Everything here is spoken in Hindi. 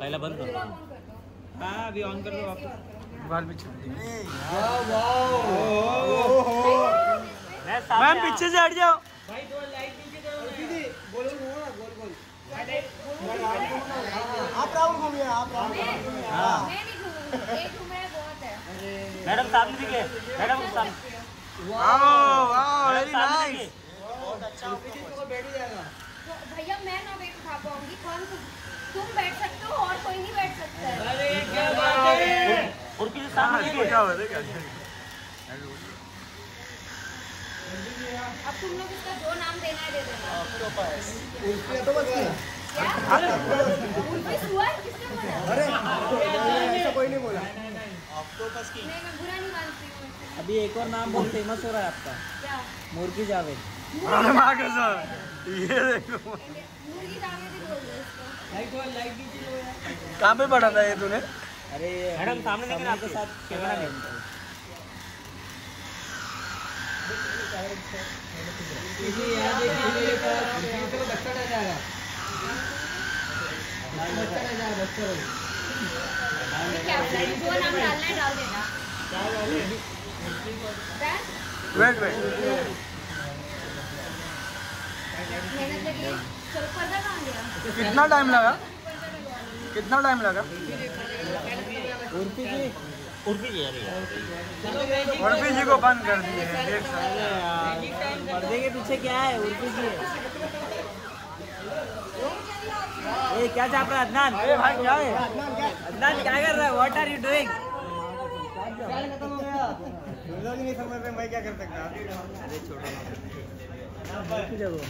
पहला बंद करो दो हाँ अभी ऑन कर दो आप बाल भी मैम, पीछे से हट जाओ। भाई, दो लाइट नीचे उल्फी जी गोल गोल घूमो ना गोल गोल आप राउंड घूमिए आप राउंड मैं मैं नहीं घूमूँगी एक घूमना बहुत है। मैडम सामने दिखे मैडम सामने। वाओ वाओ वेरी नाइस उल्फी जी इसके बैठ जाएगा। तो भैया मैं ना वेट उठा पाऊँगी कौन तुम बैठ सकते हो और कोई नहीं बैठ सकता है। अरे क्या बात है। और किसी सामने दिखे क्या हो रहा है अब तुम लोग इसका जो नाम देना है दे देना। है तो बस क्या। क्या उल्फिस हुआ है किसने बोला अरे ऐसा कोई नहीं बोला नहीं मैं बुरा नहीं मानती हूँ इससे। अभी एक और नाम बहुत फ़ेमस हो रहा है आपका मुर्गी जावेद अरे ये देखो मुर्गी जावेद ही बोल दो इसको लाइट और लाइट नीचे लो यार कहाँ पे पढ़ा था ये तूने अरे मैडम सामने दिखे के साथ कैमरा नहीं उल्फी से तो बच्चा रह जाएगा बच्चा रह जाएगा बच्चा रह ये क्या बोला है? जो नाम डालना है डाल देना Done? वेट वेट कितना टाइम लगा? कितना टाइम लगा? उर्फी जी उर्फी जी अरे उर्फी जी को बंद कर दिए देख सकते यार। पर्दे के पीछे क्या है? उर्फी जी ए क्या चाप रहा है? अदनान अरे भाई क्या है? अदनान क्या? कर रहा है? व्हाट आर यू डूइंग नहीं समझ रहे मैं क्या कर सकता? देखो